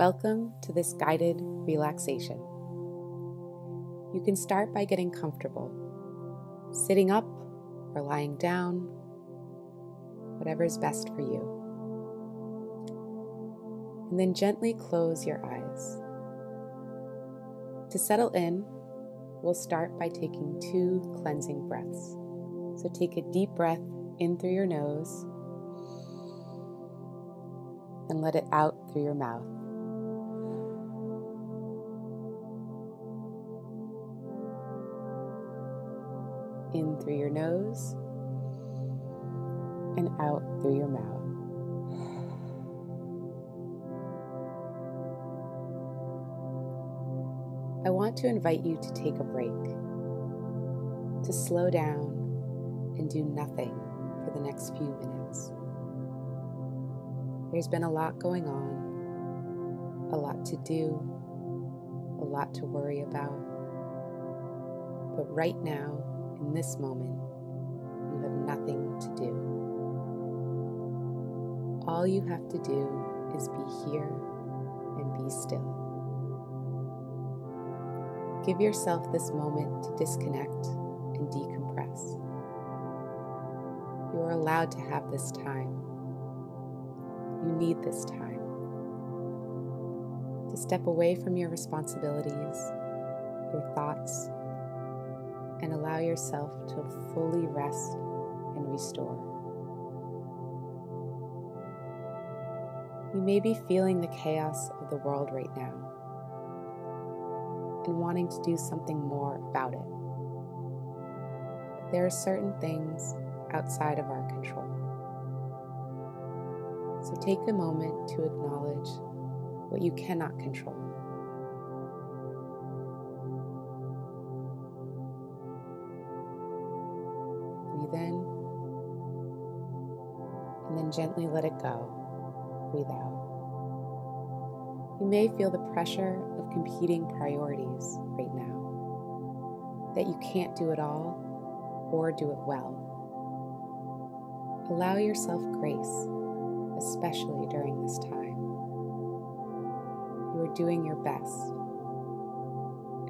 Welcome to this guided relaxation. You can start by getting comfortable, sitting up or lying down, whatever is best for you. And then gently close your eyes. To settle in, we'll start by taking two cleansing breaths. So take a deep breath in through your nose and let it out through your mouth. In through your nose and out through your mouth. I want to invite you to take a break, to slow down and do nothing for the next few minutes. There's been a lot going on, a lot to do, a lot to worry about. But right now, in this moment, you have nothing to do. All you have to do is be here and be still. Give yourself this moment to disconnect and decompress. You are allowed to have this time. You need this time to step away from your responsibilities, your thoughts, and allow yourself to fully rest and restore. You may be feeling the chaos of the world right now and wanting to do something more about it. But there are certain things outside of our control. So take a moment to acknowledge what you cannot control. Breathe in and then gently let it go. Breathe out. You may feel the pressure of competing priorities right now, that you can't do it all or do it well. Allow yourself grace, especially during this time. You are doing your best,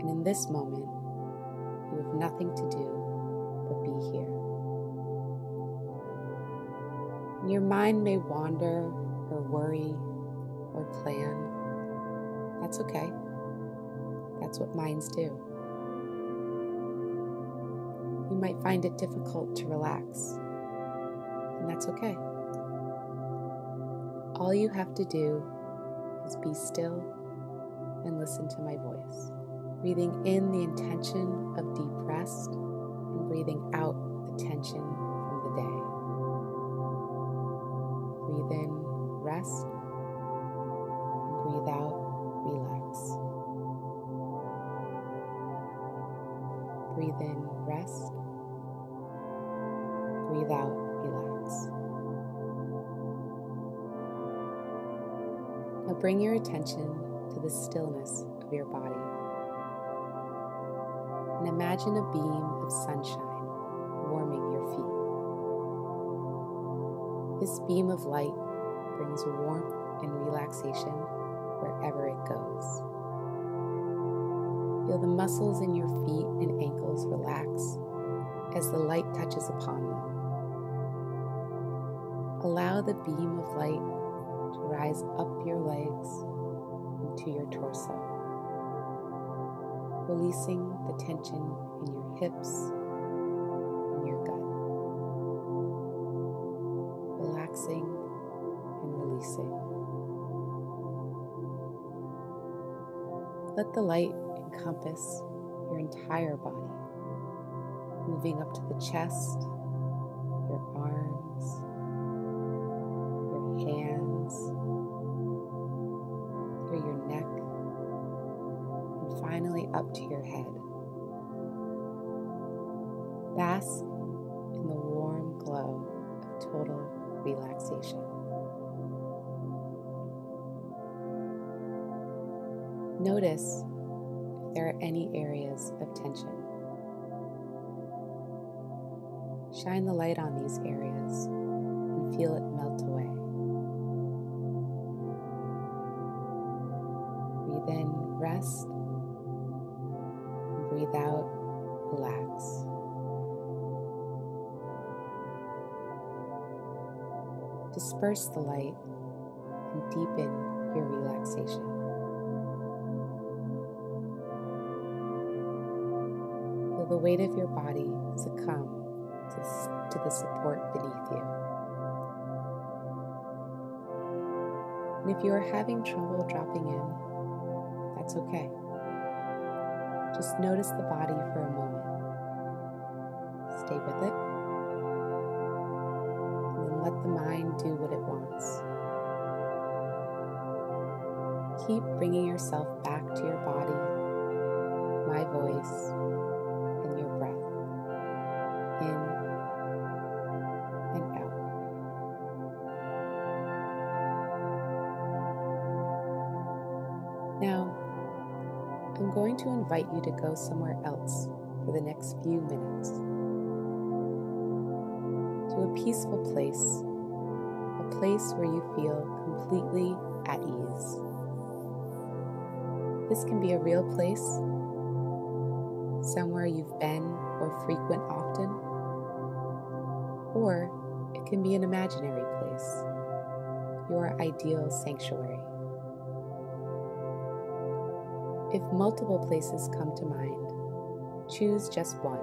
and in this moment, you have nothing to do but be here. Your mind may wander or worry or plan. That's okay. That's what minds do. You might find it difficult to relax, and that's okay. All you have to do is be still and listen to my voice, breathing in the intention of deep rest and breathing out the tension rest, breathe out, relax. Breathe in, rest. Breathe out, relax. Now bring your attention to the stillness of your body. And imagine a beam of sunshine warming your feet. This beam of light brings warmth and relaxation wherever it goes. Feel the muscles in your feet and ankles relax as the light touches upon them. Allow the beam of light to rise up your legs into your torso, releasing the tension in your hips Let the light encompass your entire body, moving up to the chest, your arms, your hands, through your neck, and finally up to your head. Bask in the warm glow of total relaxation. Notice if there are any areas of tension. Shine the light on these areas and feel it melt away. breathe in, rest. Breathe out, relax. Disperse the light and deepen your relaxation. The weight of your body succumb to, the support beneath you. And if you are having trouble dropping in, that's okay. Just notice the body for a moment. Stay with it. And then let the mind do what it wants. Keep bringing yourself back to your body, my voice, to invite you to go somewhere else for the next few minutes. To a peaceful place, a place where you feel completely at ease. This can be a real place, somewhere you've been or frequent often, or it can be an imaginary place, your ideal sanctuary. If multiple places come to mind, choose just one.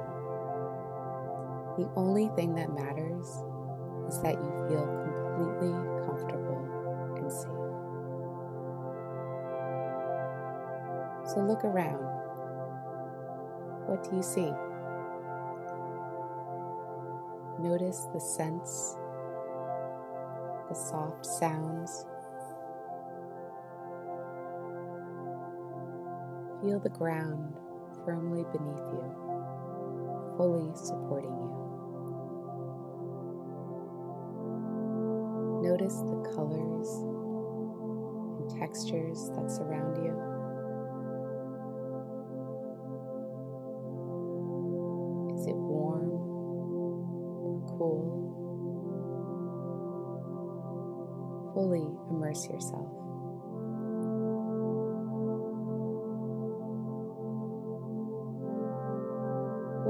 The only thing that matters is that you feel completely comfortable and safe. So look around. What do you see? Notice the scents, the soft sounds. Feel the ground firmly beneath you, fully supporting you. Notice the colors and textures that surround you. Is it warm or cool? Fully immerse yourself.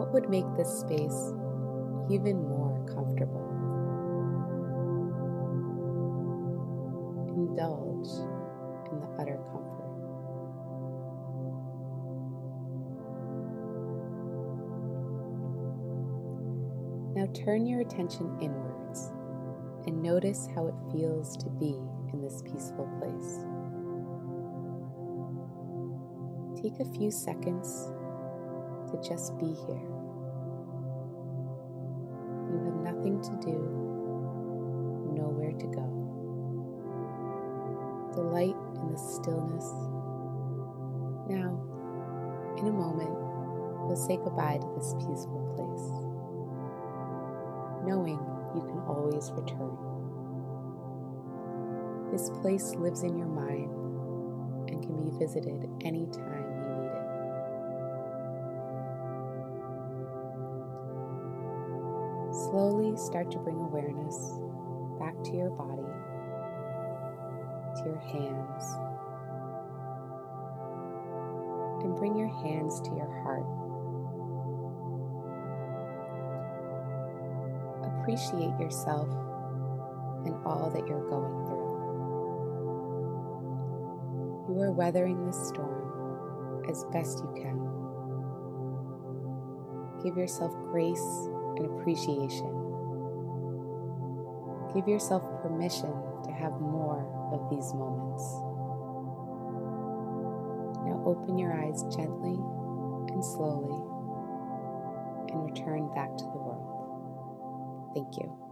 What would make this space even more comfortable? Indulge in the utter comfort. Now turn your attention inwards and notice how it feels to be in this peaceful place. Take a few seconds to just be here. Nothing to do, nowhere to go. Delight in the stillness. Now, in a moment, we'll say goodbye to this peaceful place knowing you can always return. This place lives in your mind and can be visited anytime Slowly start to bring awareness back to your body, to your hands, and bring your hands to your heart. appreciate yourself and all that you're going through. You are weathering this storm as best you can. Give yourself grace and appreciation. Give yourself permission to have more of these moments. Now open your eyes gently and slowly and return back to the world. Thank you.